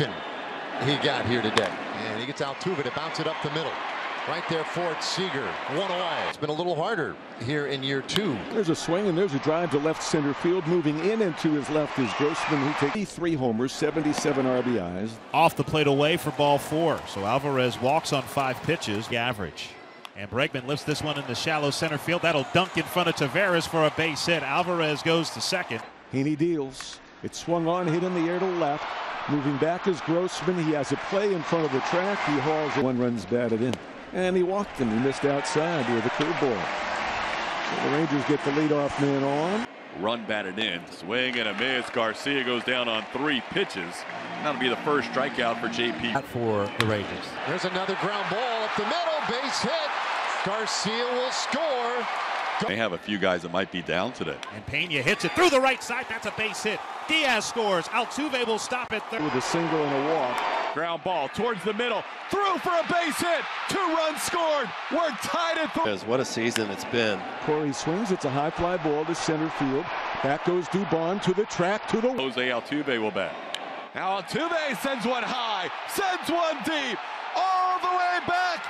attention he got here today. And he gets Altuve to bounce it up the middle. Right there for it, Seager. One away. It's been a little harder here in year two. There's a swing and there's a drive to left center field. Moving in and to his left is Grossman, who takes three homers, 77 RBIs. Off the plate away for ball four. So Alvarez walks on five pitches, average. And Bregman lifts this one in the shallow center field. That'll dunk in front of Taveras for a base hit. Alvarez goes to second. Heaney deals. It swung on, hit in the air to left. Moving back is Grossman. He has a play in front of the track. He hauls one runs batted in. And he walked him. He missed outside with a curveball. So the Rangers get the leadoff man on. Run batted in. Swing and a miss. Garcia goes down on three pitches. That'll be the first strikeout for JP. For the Rangers. There's another ground ball up the middle. Base hit. Garcia will score. They have a few guys that might be down today. And Pena hits it through the right side. That's a base hit. Diaz scores. Altuve will stop it With a single and a walk. Ground ball towards the middle. Through for a base hit. Two runs scored. We're tied at three. What a season it's been. Corey swings. It's a high fly ball to center field. Back goes Dubon to the track to the. Jose Altuve will bat. Now Altuve sends one high. Sends one deep. All the way back.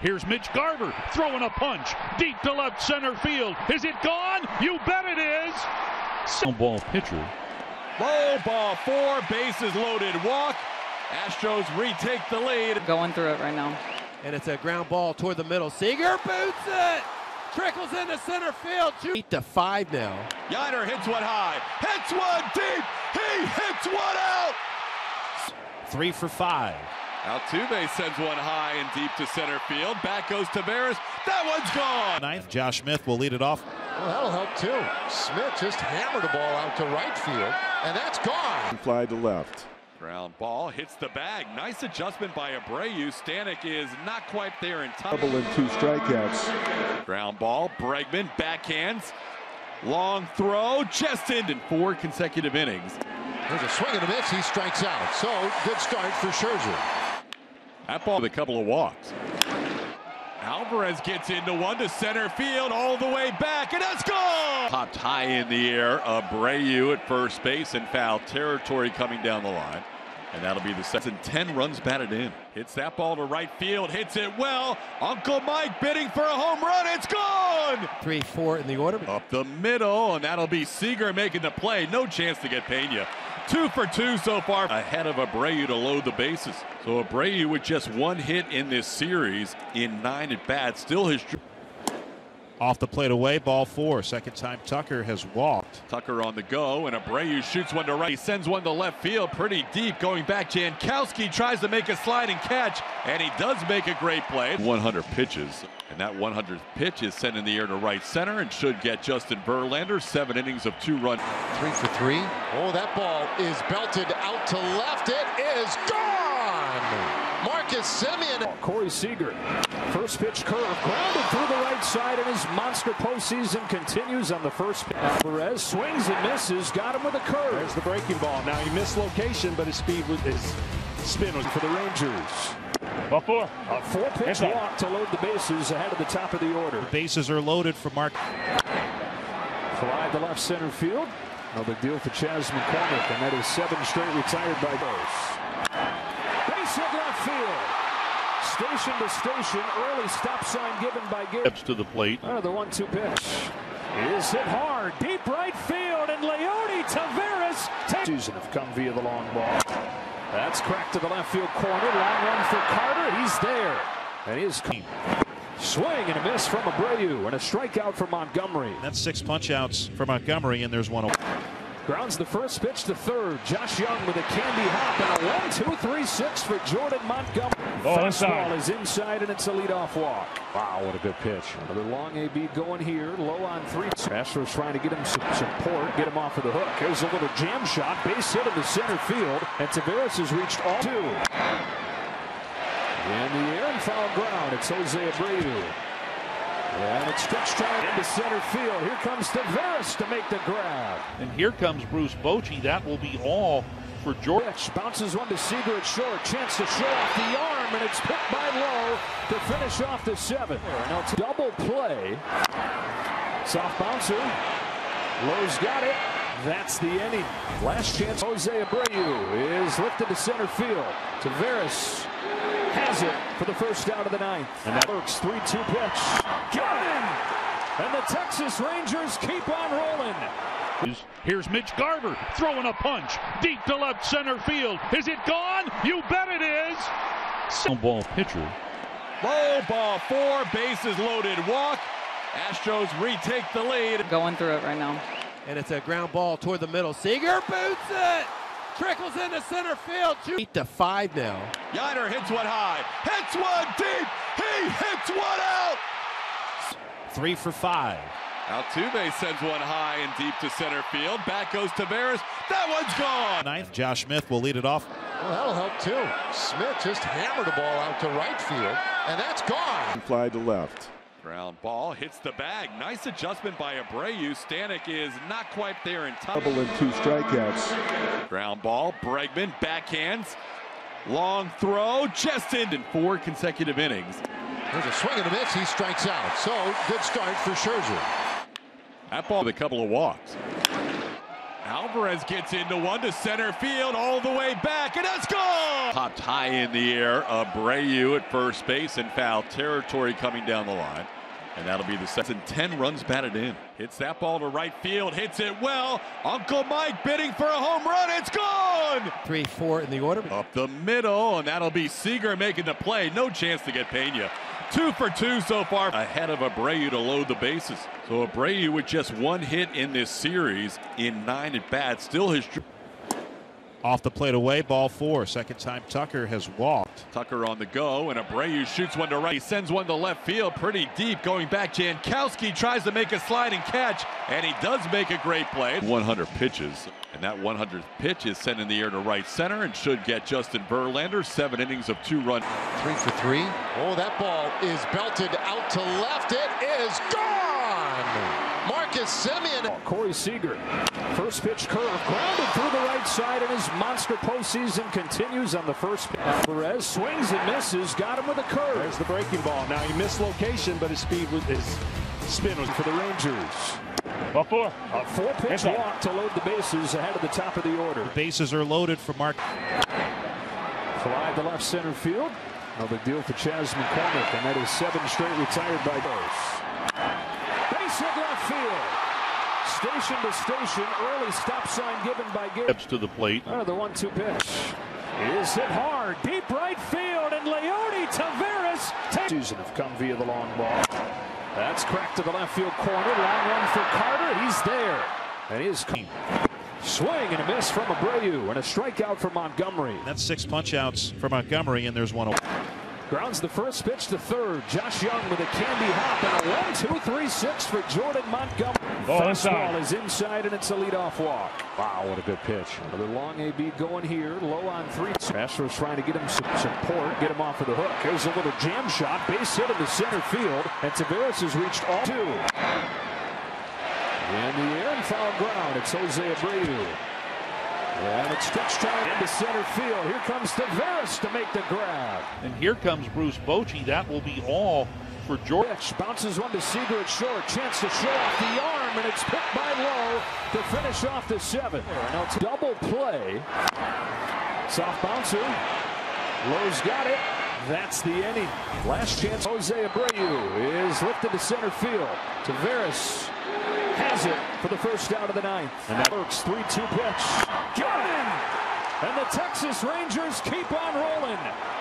Here's Mitch Garver throwing a punch deep to left center field. Is it gone? You bet it is. Some ball pitcher. Low ball four. Bases loaded. Walk. Astros retake the lead. Going through it right now. And it's a ground ball toward the middle. Seager boots it. Trickles into center field. Eight to five now. Yainer hits one high. Hits one deep. He hits one out. Three for five. Altuve sends one high and deep to center field. Back goes Taveras. That one's gone. Ninth, Josh Smith will lead it off. Well, that'll help too. Smith just hammered a ball out to right field, and that's gone. Fly to left. Ground ball hits the bag. Nice adjustment by Abreu. Stanek is not quite there in time. Double and two strikeouts. Ground ball. Bregman backhands. Long throw. Just in four consecutive innings. There's a swing and a miss. He strikes out. So good start for Scherzer. That ball with a couple of walks. Alvarez gets into one to center field all the way back, and that's gone! Popped high in the air. Abreu at first base and foul territory coming down the line. And that'll be the second 10 runs batted in. Hits that ball to right field, hits it well. Uncle Mike bidding for a home run. It's gone! Three, four in the order. Up the middle, and that'll be Seager making the play. No chance to get Pena. Two for two so far ahead of Abreu to load the bases. So Abreu with just one hit in this series in nine at bats, still his. Off the plate away, ball four. Second time Tucker has walked. Tucker on the go, and Abreu shoots one to right. He sends one to left field pretty deep. Going back, Jankowski tries to make a sliding catch, and he does make a great play. 100 pitches, and that 100th pitch is sent in the air to right center and should get Justin Verlander seven innings of two run. Three for three. Oh, that ball is belted out to left. It is gone. Marcus Semien. Corey Seager. First pitch curve grounded through the right side, and his monster postseason continues on the first. pitch. Alvarez swings and misses. Got him with a curve. There's the breaking ball. Now he missed location, but his speed was his spin was for the Rangers. Ball four. A four-pitch walk to load the bases ahead of the top of the order. The bases are loaded for Mark. Fly to left center field. No big deal for Chas McCormick, and that is seven straight retired by Bose. Base hit left field. Station to station, early stop sign given by Gibbs. Steps to the plate. Oh, the one-two pitch is hit hard, deep right field, and Leody Taveras takes. Season have come via the long ball. That's cracked to the left field corner. Long run for Carter. He's there, and he is swing and a miss from Abreu, and a strikeout for Montgomery. That's six punchouts for Montgomery, and there's one. Grounds the first pitch to third. Josh Jung with a candy hop and a one, two, three, six for Jordan Montgomery. Oh, Ball Fastball inside. is inside and it's a leadoff walk. Wow, what a good pitch. Another long AB going here, low on three. Astros trying to get him some support, get him off of the hook. Here's a little jam shot, base hit in the center field, and Taveras has reached all two. In the air and foul ground, it's Jose Abreu. And it's stretched out into center field. Here comes Taveras to make the grab. And here comes Bruce Bochy. That will be all for George. Bounces one to Seager at short. Chance to show off the arm, and it's picked by Lowe to finish off the seventh. Now it's double play. Soft bouncer. Lowe's got it. That's the inning. Last chance. Jose Abreu is lifted to center field. Taveras has it for the first out of the ninth. And that works 3 2 pitch. Got him! And the Texas Rangers keep on rolling. Here's Mitch Garver throwing a punch deep to left center field. Is it gone? You bet it is. Sound ball pitcher. Low ball four, bases loaded walk. Astros retake the lead. Going through it right now. And it's a ground ball toward the middle. Seager boots it. Trickles into center field. Eight to five now. Yainer hits one high. Hits one deep. He hits one out. Three for five. Altuve sends one high and deep to center field. Back goes Taveras. That one's gone. Ninth, Josh Smith will lead it off. Well, that'll help too. Smith just hammered the ball out to right field, and that's gone. Fly to left. Ground ball hits the bag. Nice adjustment by Abreu. Stanek is not quite there in time. Double and two strikeouts. Ground ball. Bregman backhands. Long throw. Just in four consecutive innings. There's a swing and a miss. He strikes out. So good start for Scherzer. That ball with a couple of walks. Alvarez gets into one to center field all the way back, and that's gone! Popped high in the air. Abreu at first base and foul territory coming down the line. And that'll be the second 10 runs batted in. Hits that ball to right field, hits it well. Uncle Mike bidding for a home run. It's gone! Three, four in the order. Up the middle, and that'll be Seager making the play. No chance to get Pena. Two for two so far ahead of Abreu to load the bases. So Abreu with just one hit in this series in nine at bats. Still his. Off the plate away, ball four. Second time Tucker has walked. Tucker on the go, and Abreu shoots one to right. He sends one to left field pretty deep. Going back, Jankowski tries to make a sliding catch, and he does make a great play. 100 pitches, and that 100th pitch is sent in the air to right center and should get Justin Verlander seven innings of two run. Three for three. Oh, that ball is belted out to left. It is gone. Marcus Semien. Oh, Corey Seager. First pitch curve grounded through the right side, and his monster postseason continues on the first. pitch. Perez swings and misses. Got him with a curve. There's the breaking ball. Now he missed location, but his speed was his spin was for the Rangers. Ball four. A four pitch walk to load the bases ahead of the top of the order. The bases are loaded for Mark. Fly to left center field. No big deal for Chas McCormick, and that is seven straight retired by those. Base hit left field. Station to station, early stop sign given by Gibbs. to the plate. Oh, the one-two pitch is hit hard, deep right field, and Leody Taveras takes. Season have come via the long ball. That's cracked to the left field corner. Long run for Carter. He's there, and he is. Swing and a miss from Abreu, and a strikeout for Montgomery. That's six punchouts for Montgomery, and there's one. Grounds the first pitch to third. Josh Jung with a candy hop and a one, two, three, six for Jordan Montgomery. Ball Fastball inside. is inside and it's a leadoff walk. Wow, what a good pitch. Another long AB going here, low on three. Astros trying to get him some support, get him off of the hook. Here's a little jam shot, base hit in the center field, and Taveras has reached all two. In the air and foul ground, it's Jose Abreu. And it's stretch time into center field. Here comes Taveras to make the grab. And here comes Bruce Bochy. That will be all for George. Bounces one to Seager at short. Chance to show off the arm, and it's picked by Lowe to finish off the seventh. Now it's double play. Soft bouncer. Lowe's got it. That's the inning. Last chance. Jose Abreu is lifted to center field. Taveras has it for the first out of the ninth. And that works 3-2 pitch. Got him! And the Texas Rangers keep on rolling.